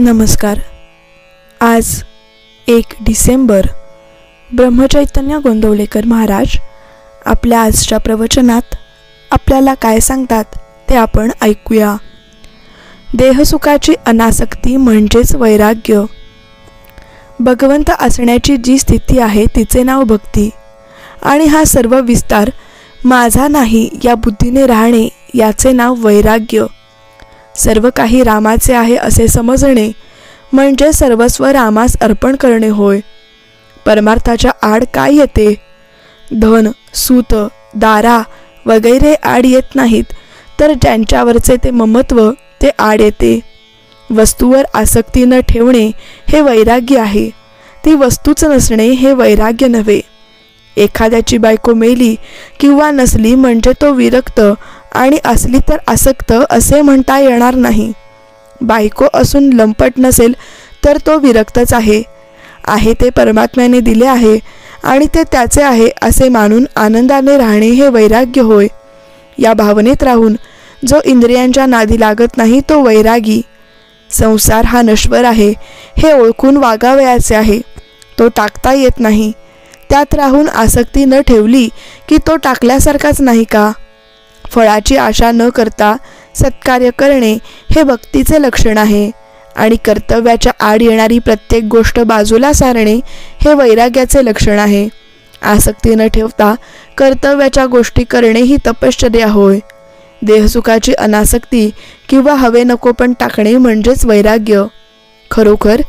नमस्कार. आज एक डिसेंबर ब्रह्मचैतन्य गोंदवलेकर महाराज आपल्या आजच्या प्रवचनात आपल्याला काय सांगतात ते आपण ऐकूया. देहसुखाची अनासक्ती म्हणजेच वैराग्य. भगवंत असण्याची जी स्थिती आहे तिचे नाव भक्ती. आणि हा सर्व विस्तार माझा नाही या बुद्धीने राहणे याचे नाव वैराग्य. सर्व काही रामाचे आहे असे समजणे म्हणजे सर्वस्व रामास अर्पण करणे होय. परमार्थाच्या आड काय येते? धन सूत दारा वगैरे आड येत नाहीत तर ज्यांच्यावरचे ते ममत्व ते आड येते. वस्तूवर आसक्ती न ठेवणे हे वैराग्य आहे. ती वस्तूच नसणे हे वैराग्य नव्हे. एखाद्याची बायको मेली किंवा नसली म्हणजे तो विरक्त आणि असली तर आसक्त असे म्हणता येणार नाही. बायको असून लंपट नसेल तर तो विरक्तच आहे. आहे ते परमात्म्याने दिले आहे आणि ते त्याचे आहे असे मानून आनंदाने राहणे हे वैराग्य होय. या भावनेत राहून जो इंद्रियांच्या नादी लागत नाही तो वैरागी. संसार हा नश्वर आहे हे ओळखून वागावयाचे आहे. तो टाकता येत नाही. त्यात राहून आसक्ती न ठेवली की तो टाकल्यासारखाच नाही का? फळाची आशा न करता सत्कार्य करणे हे भक्तीचे लक्षण आहे. आणि कर्तव्याच्या आड येणारी प्रत्येक गोष्ट बाजूला सारणे हे वैराग्याचे लक्षण आहे. आसक्ती न ठेवता कर्तव्याच्या गोष्टी करणे ही तपश्चर्या होय. देहसुखाची अनासक्ती किंवा हवे नको पण टाकणे म्हणजेच वैराग्य. खरोखर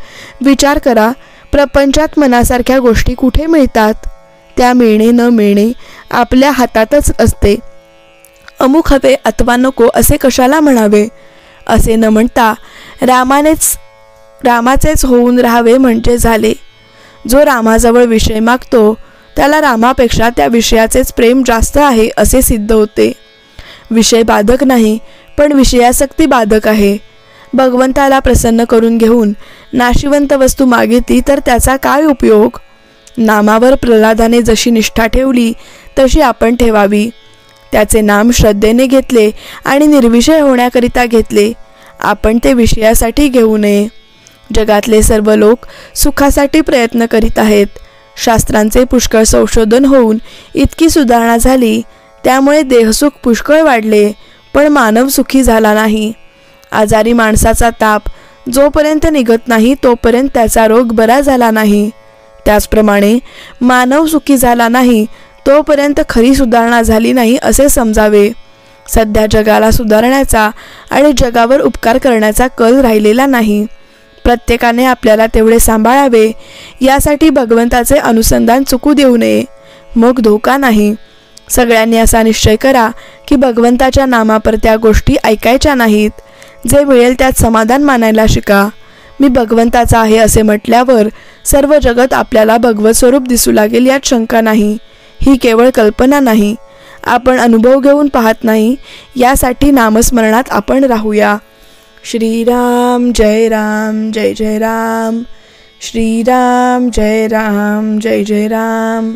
विचार करा प्रपंचात मनासारख्या गोष्टी कुठे मिळतात? त्या मिळणे न मिळणे आपल्या हातातच असते. अमुक हवे अथवा नको असे कशाला म्हणावे? असे न म्हणता रामानेच रामाचेच होऊन राहावे म्हणजे झाले. जो रामाजवळ विषय मागतो त्याला रामापेक्षा त्या विषयाचेच प्रेम जास्त आहे असे सिद्ध होते. विषय बाधक नाही पण विषयासक्ती बाधक आहे. भगवंताला प्रसन्न करून घेऊन नाशिवंत वस्तू मागितली तर त्याचा काय उपयोग? नामावर प्रल्हादाने जशी निष्ठा ठेवली तशी आपण ठेवावी. त्याचे नाम श्रद्धेने घेतले आणि निर्विषय होण्याकरिता घेतले. आपण ते विषयासाठी घेऊ नये. जगातले सर्व लोक सुखासाठी प्रयत्न करीत आहेत. शास्त्रांचे पुष्कळ संशोधन होऊन इतकी सुधारणा झाली त्यामुळे देहसुख पुष्कळ वाढले पण मानव सुखी झाला नाही. आजारी माणसाचा ताप जोपर्यंत निघत नाही तोपर्यंत त्याचा रोग बरा झाला नाही. त्याचप्रमाणे मानव सुखी झाला नाही तोपर्यंत खरी सुधारणा झाली नाही असे समजावे. सध्या जगाला सुधारण्याचा आणि जगावर उपकार करण्याचा कल राहिलेला नाही. प्रत्येकाने आपल्याला तेवढे सांभाळावे यासाठी भगवंताचे अनुसंधान चुकू देऊ नये. मग धोका नाही. सगळ्यांनी असा निश्चय करा की भगवंताच्या नामापरत्या गोष्टी ऐकायच्या नाहीत. जे मिळेल त्यात समाधान मानायला शिका. मी भगवंताचा आहे असे म्हटल्यावर सर्व जगत आपल्याला भगवत स्वरूप दिसू लागेल यात शंका नाही. ही केवळ कल्पना नाही. आपण अनुभव घेऊन पाहत नाही. यासाठी नामस्मरणात आपण राहूया. श्रीराम जय राम जय जय राम. श्रीराम जय राम जय जय राम.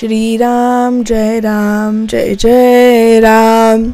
श्रीराम जय राम जय जय राम.